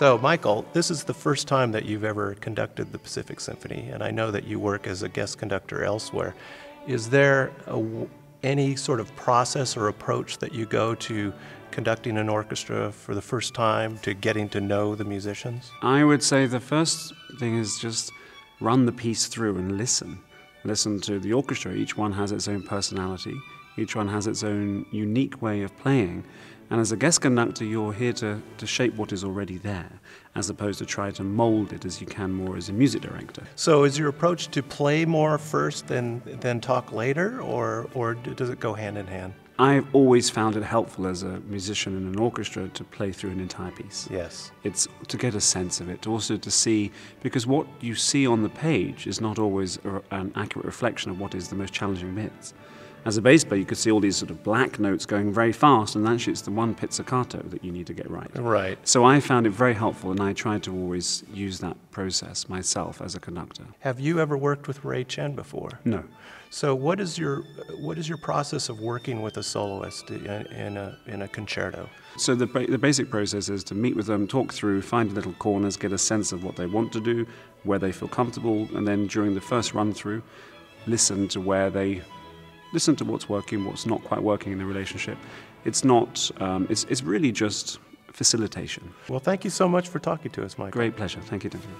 So, Michael, this is the first time that you've ever conducted the Pacific Symphony, and I know that you work as a guest conductor elsewhere. Is there a, any sort of process or approach that you go to conducting an orchestra for the first time to getting to know the musicians? I would say the first thing is just run the piece through and listen. Listen to the orchestra. Each one has its own personality, each one has its own unique way of playing. And as a guest conductor, you're here to, to shape what is already there, as opposed to try to mold it as you can more as a music director. So, is your approach to play more first, then then talk later, or or does it go hand in hand? I've always found it helpful as a musician in an orchestra to play through an entire piece. Yes. It's to get a sense of it, also to see, because what you see on the page is not always a, an accurate reflection of what is the most challenging bits as a bass player, you could see all these sort of black notes going very fast, and actually it's the one pizzicato that you need to get right. Right. So I found it very helpful, and I tried to always use that process myself as a conductor. Have you ever worked with Ray Chen before? No. So what is your what is your process of working with a soloist in, in a in a concerto? So the ba- the basic process is to meet with them, talk through, find little corners, get a sense of what they want to do, where they feel comfortable, and then during the first run through, listen to where they listen to what's working, what's not quite working in the relationship. It's not, um, it's, it's really just facilitation. Well, thank you so much for talking to us, Mike. Great pleasure. Thank you, Duncan.